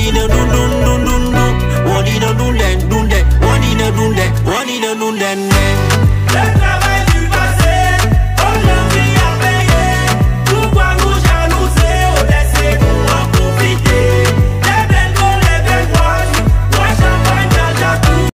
One in a dun dun dun dun dun. One in a dun den, dun den. One in a dun den, one in a dun den.